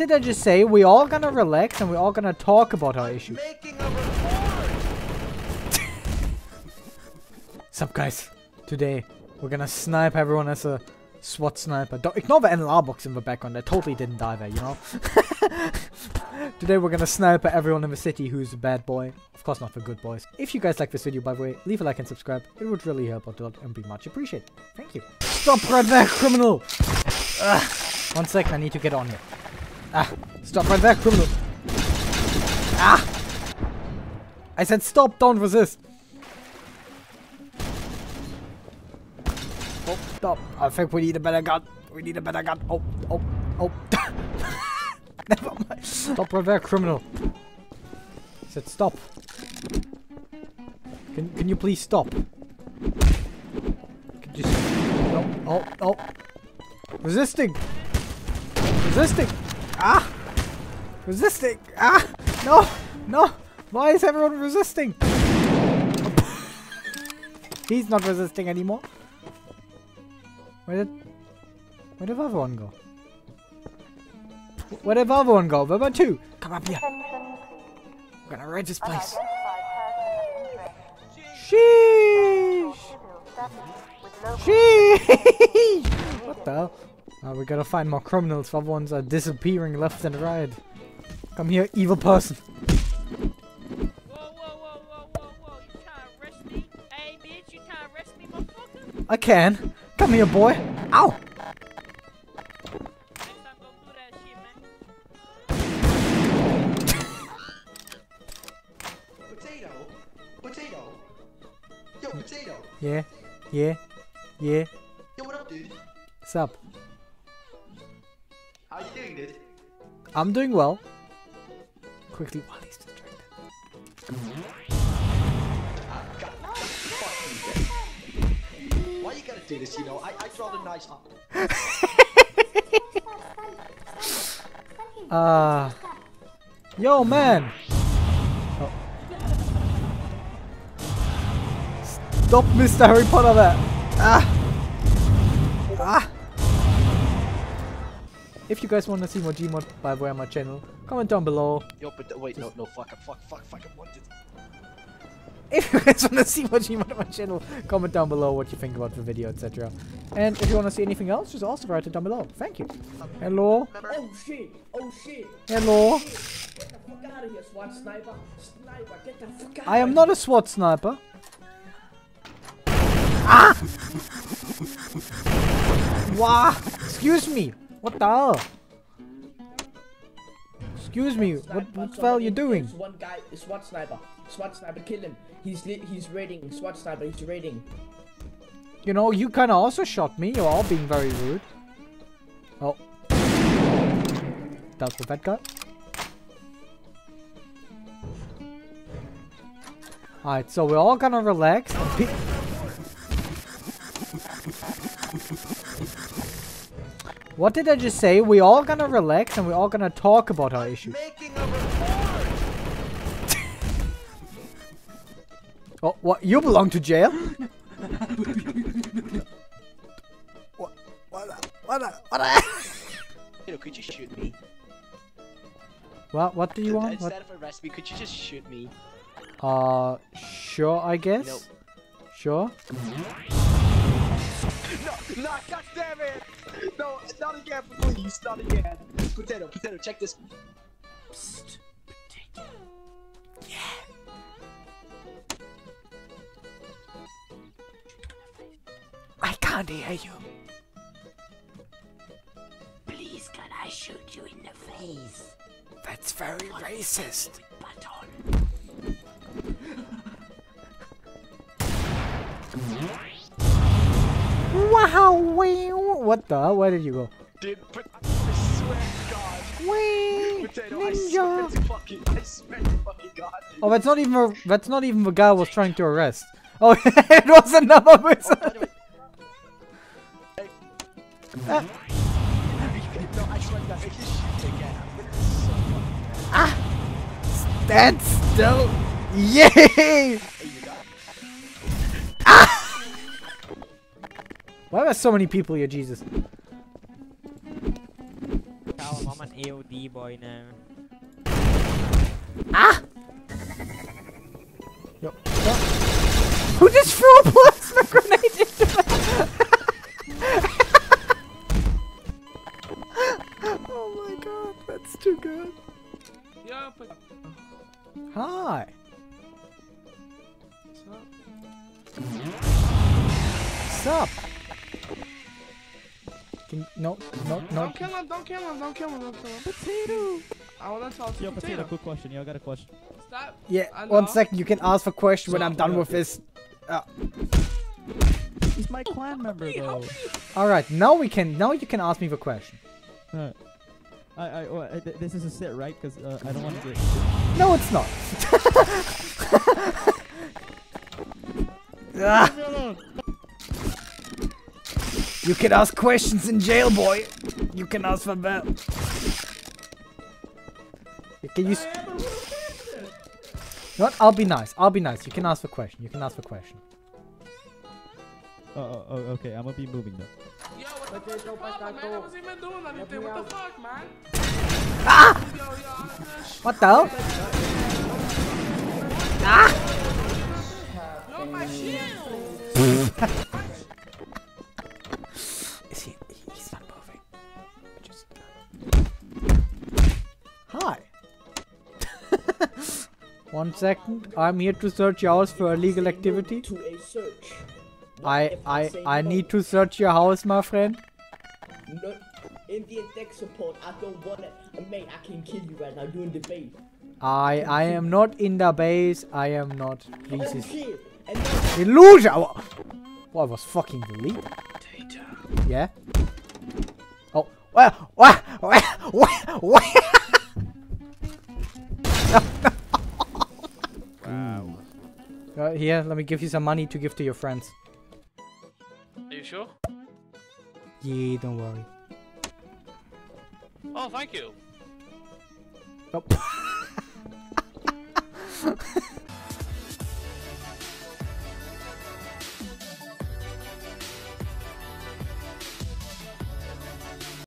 did I just say? We're all gonna relax and we're all gonna talk about our issues. Report. Sup guys? Today we're gonna snipe everyone as a SWAT sniper. Don't ignore the NLR box in the background. I totally didn't die there, you know? Today we're gonna snipe at everyone in the city who's a bad boy. Of course not for good boys. If you guys like this video by the way, leave a like and subscribe. It would really help out a lot and be much appreciated. Thank you. Stop right there, criminal! Ugh. One second, I need to get on here. Ah, stop right there, criminal. Ah! I said stop, don't resist. Oh, stop. I think we need a better gun. We need a better gun. Oh, oh, oh. Never mind. Stop right there, criminal. I said stop. Can, can you please stop? Could you... Oh, oh, oh. Resisting. Resisting. Resisting. Ah! No! No! Why is everyone resisting? He's not resisting anymore. Where did... Where did the other one go? Where did the other one go? Where about two? Come up here. We're gonna raid this place. Sheesh! Sheesh! What the hell? Oh, we gotta find more criminals. The other ones are disappearing left and right. Come here, evil person. Whoa, whoa, whoa, whoa, whoa, whoa. You trying to arrest me? Hey, bitch, you trying to arrest me, motherfucker? I can. Come here, boy. Ow! Next time, don't do that shit, man. Potato. Potato. Yo, potato. Yeah, yeah, yeah. Yo, what up, dude? What's up? How you doing, dude? I'm doing well. Quickly, while he's distracted. Ah, God, fuck you, dude. Why you gotta do this? You know, I I draw the nice. Uh. Yo, man! Oh. Stop, Mr. Harry Potter there! Ah! Ah! If you guys want to see more Gmod, by the way, on my channel, comment down below. Yo, but wait, no, no, fuck, fuck, fuck, fuck, I want it. If you guys want to see more Gmod on my channel, comment down below what you think about the video, etc. And if you want to see anything else, just also write it down below. Thank you. Hello? Oh shit! Oh shit! Hello? Get the fuck out of here, SWAT sniper! Sniper, get the fuck out I am not a SWAT sniper. Ah! Wow! Excuse me! What the hell? Excuse me, what, what the hell are you doing? One guy, SWAT sniper. SWAT sniper, kill him. He's he's raiding. SWAT sniper, he's raiding. You know, you kinda also shot me, you're all being very rude. Oh. That's what that guy. Alright, so we're all gonna relax. What did I just say? We all gonna relax and we all gonna talk about our issues. Making a report. Oh, what? You belong to jail? what? What? What? What? You know, could you shoot me? What? What do you want? What? Instead of arrest me, could you just shoot me? Uh, sure, I guess. No. Sure. No, no, god damn it! No, not again, please, not again. Potato, potato, check this. Psst, potato. I can't hear you. Please, can I shoot you in the face? That's very racist. Wow! What the? Where did you go? Dude, but I swear to God. Wee! Potato, I swear Ninja! to fucking, I swear to fucking God. dude. Oh, that's not even a, that's not even the guy I was trying to arrest. Oh, it was another person. the Hey. Ah. No, I swear to Why are there so many people here, Jesus? Callum, I'm an AOT B-boy now. Ah! Yo, what? Who just threw a plasma grenade into my... Oh my god, that's too good. Yo, but Hi. What's up? Can, no, no, no. don't kill him, don't kill him, don't kill him, don't kill him. Potato! I wanna talk to Yo, Potato, Potato. quick question. Yo, I got a question. Stop. Yeah, I one You can ask for question when I'm done with this. He's my clan member, though. All right, now we can. Now you can ask me the question. Uh, I, I, oh, I- this is a sit, right? Because uh, I don't want to get. No, it's not. you can ask questions in jail, boy. You can ask for that. Can you? s- You know what? I'll be nice. I'll be nice. You can ask for question. You can ask for question. Oh, oh, oh, okay. I'm gonna be moving though. Yo, what the fuck man? I wasn't even doing. What the fuck, man? Ah! Yo, yo, sh- What the hell? yo, my shield! One second. I'm here to search your house for illegal activity. To a search. I I I need to search your house, my friend. No, Indian tech support. I don't want it. Mate, I can kill you right now. You're in the base. I I am not in the base. I am not. This is Okay. Illusion. Oh, oh, I was fucking deleted. Yeah. Oh. Where? Where? Where? Where? Where? Wow. Here, let me give you some money to give to your friends. Are you sure? Yeah, don't worry. Oh, thank you. Oh.